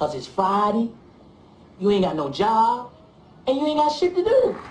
Because it's Friday, you ain't got no job, and you ain't got shit to do.